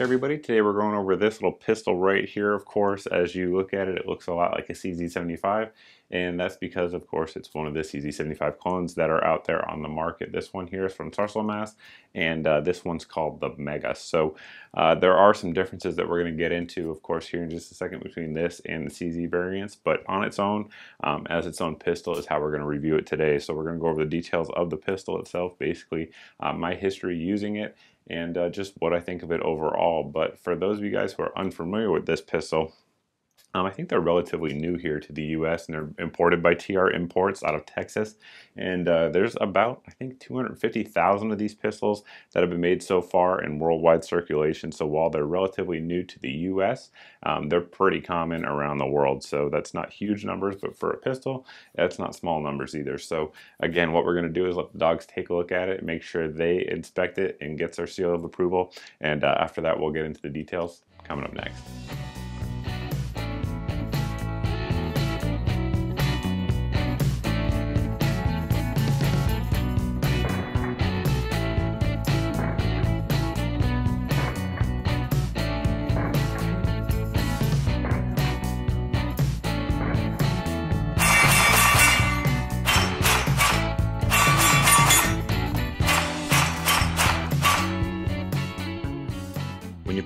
everybody. Today we're going over this little pistol right here. Of course, as you look at it, it looks a lot like a CZ75 and that's because of course it's one of the CZ75 clones that are out there on the market. This one here is from Sarsilmaz and uh, this one's called the Mega. So uh, there are some differences that we're going to get into of course here in just a second between this and the CZ variants but on its own um, as its own pistol is how we're going to review it today. So we're going to go over the details of the pistol itself basically uh, my history using it and uh, just what I think of it overall. But for those of you guys who are unfamiliar with this pistol, um, I think they're relatively new here to the U.S. and they're imported by TR Imports out of Texas. And uh, there's about, I think, 250,000 of these pistols that have been made so far in worldwide circulation. So while they're relatively new to the U.S., um, they're pretty common around the world. So that's not huge numbers, but for a pistol, that's not small numbers either. So again, what we're going to do is let the dogs take a look at it, make sure they inspect it and gets their seal of approval. And uh, after that, we'll get into the details coming up next.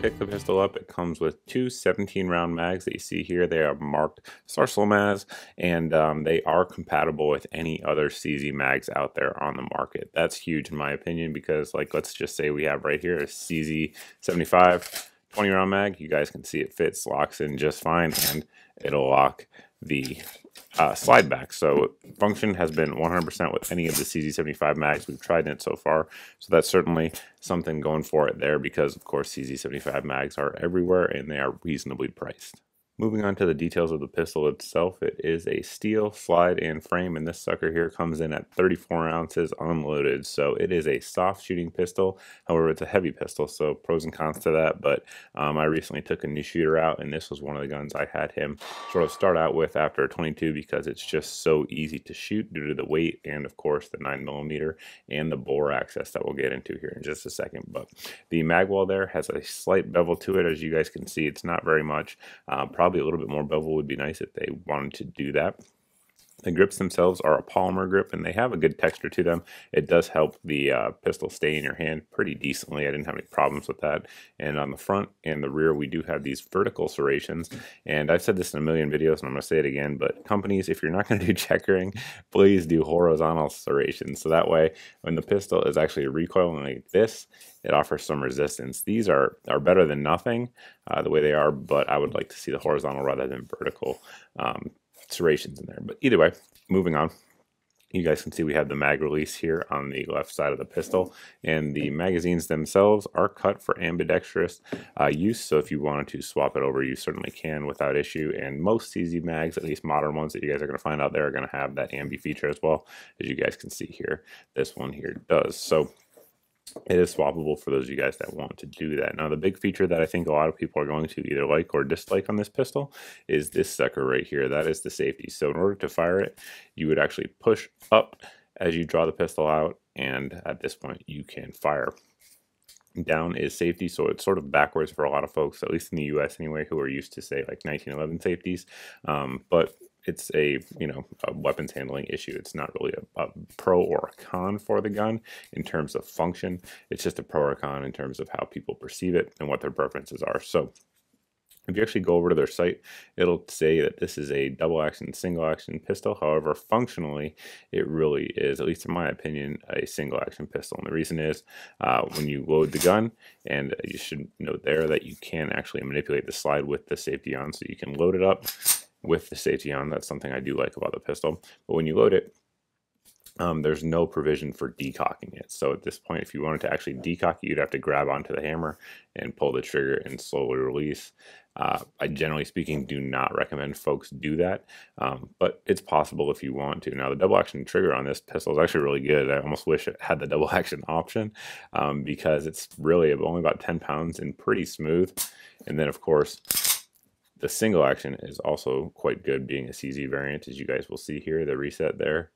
Pick the pistol up, it comes with two 17 round mags that you see here. They are marked Sarsilmaz and um, they are compatible with any other CZ mags out there on the market. That's huge in my opinion because like let's just say we have right here a CZ 75 20 round mag. You guys can see it fits, locks in just fine and it'll lock the uh, slide back. So function has been 100% with any of the CZ75 mags we've tried in it so far. So that's certainly something going for it there because of course CZ75 mags are everywhere and they are reasonably priced. Moving on to the details of the pistol itself, it is a steel slide and frame, and this sucker here comes in at 34 ounces unloaded. So it is a soft shooting pistol. However, it's a heavy pistol, so pros and cons to that. But um, I recently took a new shooter out, and this was one of the guns I had him sort of start out with after 22 because it's just so easy to shoot due to the weight and, of course, the 9 millimeter and the bore axis that we'll get into here in just a second. But the mag wall there has a slight bevel to it, as you guys can see. It's not very much. Uh, probably a little bit more bevel would be nice if they wanted to do that. The grips themselves are a polymer grip and they have a good texture to them. It does help the uh, pistol stay in your hand pretty decently. I didn't have any problems with that. And on the front and the rear, we do have these vertical serrations. And I've said this in a million videos and I'm going to say it again, but companies, if you're not going to do checkering, please do horizontal serrations. So that way, when the pistol is actually recoiling like this, it offers some resistance. These are, are better than nothing uh, the way they are, but I would like to see the horizontal rather than vertical um, serrations in there. But either way, moving on. You guys can see we have the mag release here on the left side of the pistol and the magazines themselves are cut for ambidextrous uh, use so if you wanted to swap it over you certainly can without issue and most CZ mags, at least modern ones that you guys are going to find out there are going to have that ambi feature as well as you guys can see here. This one here does. So it is swappable for those of you guys that want to do that. Now, the big feature that I think a lot of people are going to either like or dislike on this pistol is this sucker right here. That is the safety. So in order to fire it, you would actually push up as you draw the pistol out, and at this point, you can fire. Down is safety, so it's sort of backwards for a lot of folks, at least in the US anyway, who are used to, say, like 1911 safeties. Um, but it's a you know a weapons handling issue. It's not really a, a, pro or a con for the gun in terms of function. It's just a pro or a con in terms of how people perceive it and what their preferences are. So if you actually go over to their site, it'll say that this is a double action, single action pistol. However, functionally, it really is, at least in my opinion, a single action pistol. And the reason is uh, when you load the gun, and you should note there that you can actually manipulate the slide with the safety on, so you can load it up with the safety on. That's something I do like about the pistol. But when you load it, um, there's no provision for decocking it. So at this point, if you wanted to actually decock it, you'd have to grab onto the hammer and pull the trigger and slowly release. Uh, I generally speaking do not recommend folks do that, um, but it's possible if you want to. Now the double action trigger on this pistol is actually really good. I almost wish it had the double action option um, because it's really only about 10 pounds and pretty smooth. And then of course, the single action is also quite good being a CZ variant, as you guys will see here. The reset there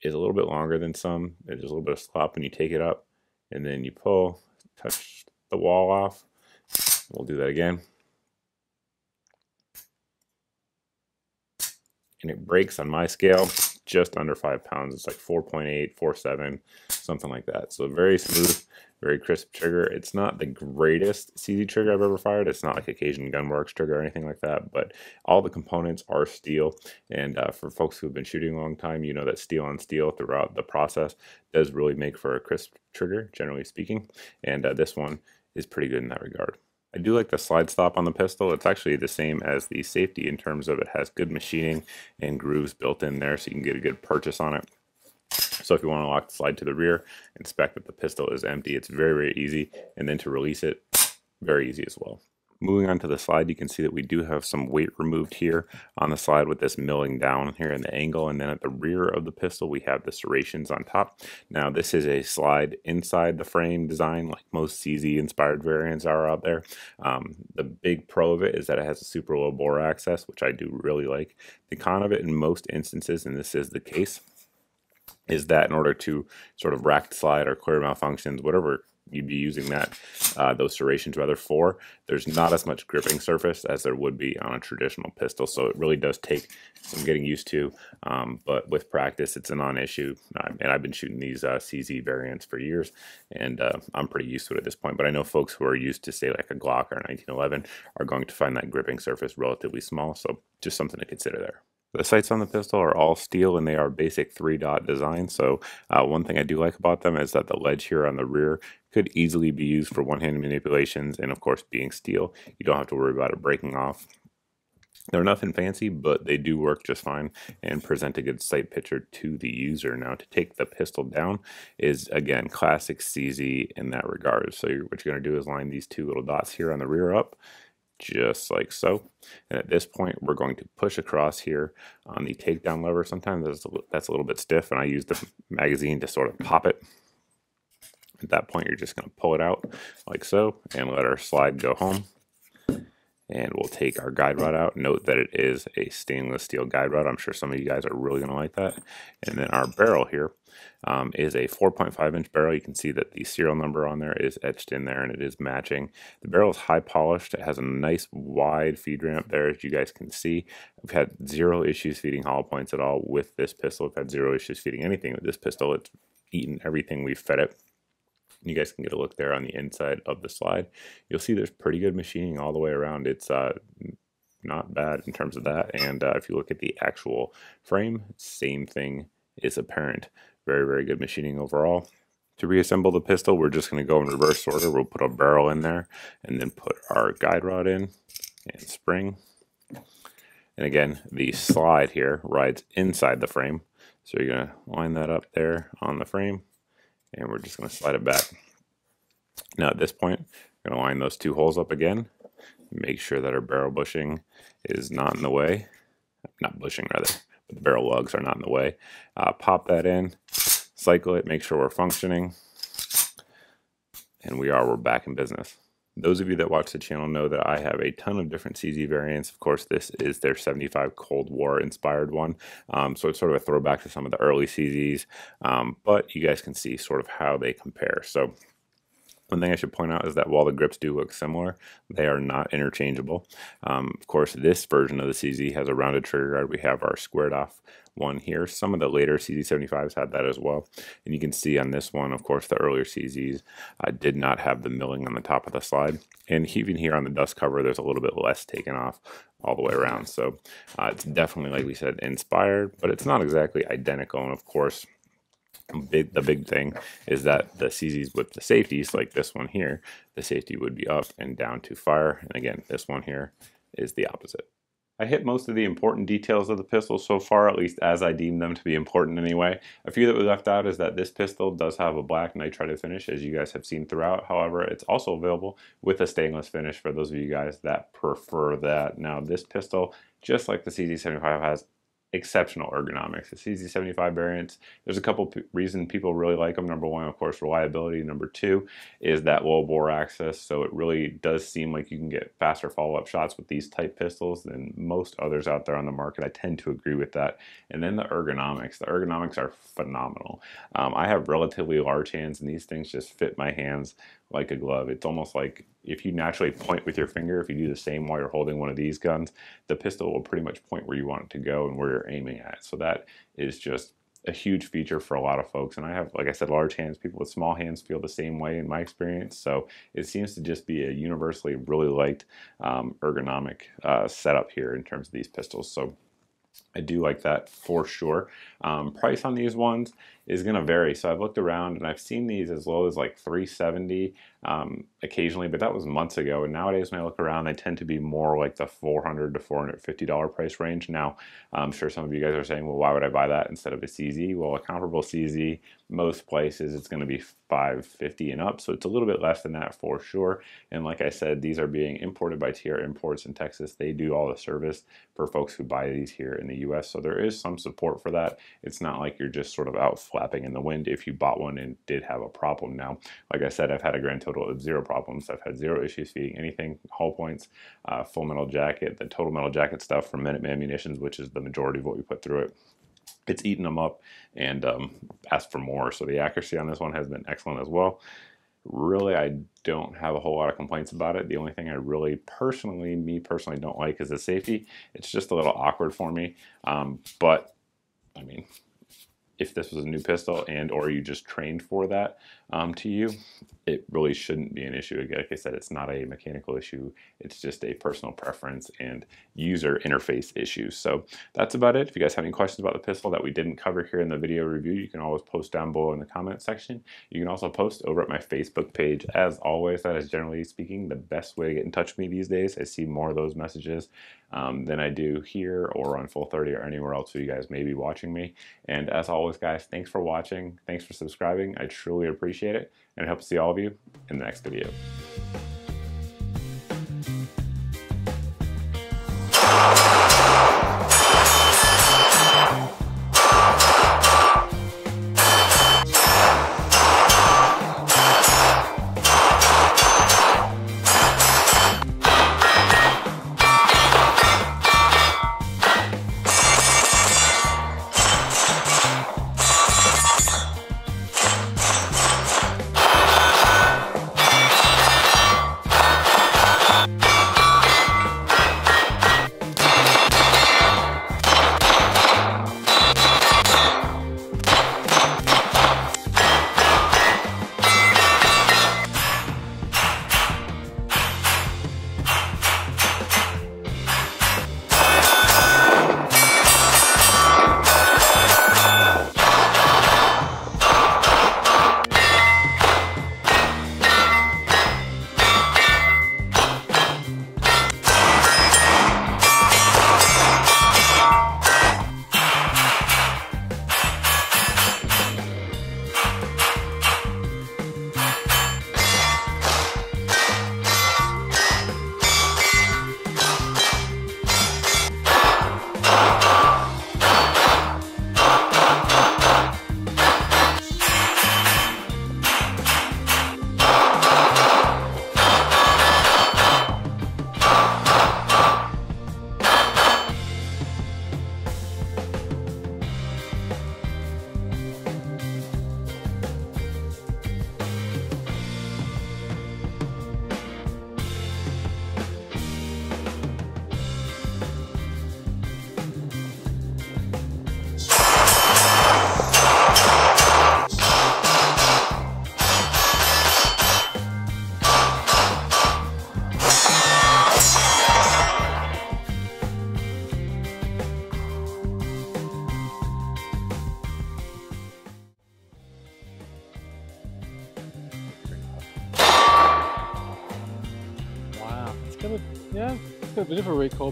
is a little bit longer than some. There's a little bit of slop when you take it up, and then you pull, touch the wall off. We'll do that again. And it breaks on my scale just under five pounds. It's like 4.8, 4.7, something like that. So very smooth, very crisp trigger. It's not the greatest CZ trigger I've ever fired. It's not like a Cajun Gunworks trigger or anything like that, but all the components are steel. And uh, for folks who have been shooting a long time, you know that steel on steel throughout the process does really make for a crisp trigger, generally speaking. And uh, this one is pretty good in that regard. I do like the slide stop on the pistol. It's actually the same as the safety in terms of it has good machining and grooves built in there so you can get a good purchase on it. So if you want to lock the slide to the rear, inspect that the pistol is empty. It's very, very easy. And then to release it, very easy as well. Moving on to the slide, you can see that we do have some weight removed here on the slide with this milling down here in the angle. And then at the rear of the pistol, we have the serrations on top. Now, this is a slide inside the frame design like most CZ inspired variants are out there. Um, the big pro of it is that it has a super low bore axis, which I do really like. The con of it in most instances, and this is the case, is that in order to sort of rack the slide or clear malfunctions, whatever you'd be using that uh, those serrations rather for. There's not as much gripping surface as there would be on a traditional pistol, so it really does take some getting used to. Um, but with practice, it's a non-issue. And I've been shooting these uh, CZ variants for years, and uh, I'm pretty used to it at this point. But I know folks who are used to say like a Glock or a 1911 are going to find that gripping surface relatively small. So just something to consider there. The sights on the pistol are all steel and they are basic three dot design. So uh, one thing I do like about them is that the ledge here on the rear could easily be used for one-handed manipulations and of course being steel, you don't have to worry about it breaking off. They're nothing fancy, but they do work just fine and present a good sight picture to the user. Now, to take the pistol down is, again, classic CZ in that regard. So what you're going to do is line these two little dots here on the rear up just like so. And at this point, we're going to push across here on the takedown lever. Sometimes that's a, that's a little bit stiff, and I use the magazine to sort of pop it. At that point, you're just going to pull it out like so and let our slide go home. And we'll take our guide rod out. Note that it is a stainless steel guide rod. I'm sure some of you guys are really going to like that. And then our barrel here um, is a 4.5 inch barrel. You can see that the serial number on there is etched in there and it is matching. The barrel is high polished. It has a nice wide feed ramp there as you guys can see. We've had zero issues feeding hollow points at all with this pistol. We've had zero issues feeding anything with this pistol. It's eaten everything we've fed it. You guys can get a look there on the inside of the slide. You'll see there's pretty good machining all the way around. It's uh, not bad in terms of that. And uh, if you look at the actual frame, same thing is apparent. Very, very good machining overall. To reassemble the pistol, we're just going to go in reverse order. We'll put a barrel in there and then put our guide rod in and spring. And again, the slide here rides inside the frame. So you're going to line that up there on the frame and we're just going to slide it back. Now at this point, we're going to line those two holes up again. Make sure that our barrel bushing is not in the way. Not bushing rather but the barrel lugs are not in the way. Uh, pop that in, cycle it, make sure we're functioning, and we are, we're back in business. Those of you that watch the channel know that I have a ton of different CZ variants. Of course, this is their 75 Cold War inspired one. Um, so it's sort of a throwback to some of the early CZs, um, but you guys can see sort of how they compare. So one thing I should point out is that while the grips do look similar, they are not interchangeable. Um, of course, this version of the CZ has a rounded trigger guard. We have our squared off one here. Some of the later CZ75s had that as well. And you can see on this one, of course, the earlier CZs uh, did not have the milling on the top of the slide. And even here on the dust cover, there's a little bit less taken off all the way around. So uh, it's definitely, like we said, inspired, but it's not exactly identical. And of course, big the big thing is that the CZs with the safeties like this one here the safety would be up and down to fire and again this one here is the opposite I hit most of the important details of the pistol so far, at least as I deem them to be important anyway. A few that we left out is that this pistol does have a black nitride finish, as you guys have seen throughout. However, it's also available with a stainless finish for those of you guys that prefer that. Now, this pistol, just like the CZ75, has exceptional ergonomics. The CZ75 variants, there's a couple reasons people really like them. Number one, of course, reliability. Number two is that low bore axis. So it really does seem like you can get faster follow-up shots with these type pistols than most others out there on the market. I tend to agree with that. And then the ergonomics. The ergonomics are phenomenal. Um, I have relatively large hands and these things just fit my hands like a glove. It's almost like if you naturally point with your finger, if you do the same while you're holding one of these guns, the pistol will pretty much point where you want it to go and where you're aiming at. So that is just a huge feature for a lot of folks. And I have, like I said, large hands. People with small hands feel the same way in my experience. So it seems to just be a universally really liked um, ergonomic uh, setup here in terms of these pistols. So I do like that for sure. Um, price on these ones is going to vary. So I've looked around and I've seen these as low as like 370 um, occasionally, but that was months ago. And nowadays, when I look around, they tend to be more like the 400 to 450 dollar price range. Now, I'm sure some of you guys are saying, well, why would I buy that instead of a CZ? Well, a comparable CZ, most places it's going to be 550 and up, so it's a little bit less than that for sure. And like I said, these are being imported by TR Imports in Texas. They do all the service for folks who buy these here in the U.S. So there is some support for that. It's not like you're just sort of out flapping in the wind if you bought one and did have a problem. Now, like I said, I've had a grand total of zero problems. I've had zero issues feeding anything, hull points, uh, full metal jacket, the total metal jacket stuff from Minuteman Munitions, which is the majority of what we put through it it's eaten them up and um, asked for more. So the accuracy on this one has been excellent as well. Really, I don't have a whole lot of complaints about it. The only thing I really personally, me personally, don't like is the safety. It's just a little awkward for me. Um, but I mean, if this was a new pistol and or you just trained for that um, to you, it really shouldn't be an issue. Again, like I said, it's not a mechanical issue. It's just a personal preference and user interface issue. So that's about it. If you guys have any questions about the pistol that we didn't cover here in the video review, you can always post down below in the comment section. You can also post over at my Facebook page. As always, that is generally speaking the best way to get in touch with me these days. I see more of those messages um, than I do here or on Full 30 or anywhere else where you guys may be watching me. And as always, guys, thanks for watching. Thanks for subscribing. I truly appreciate it and I hope to see all of you in the next video.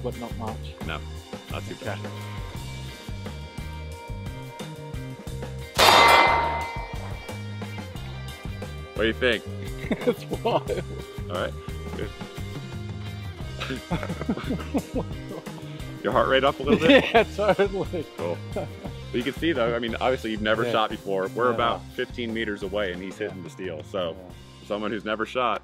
But not much. No, not too bad. What do you think? it's wild. All right. Your heart rate up a little bit? yeah, totally. Cool. But you can see though, I mean, obviously you've never Yeah. shot before. We're Yeah. about 15 meters away and he's hitting the steel. So Yeah. someone who's never shot,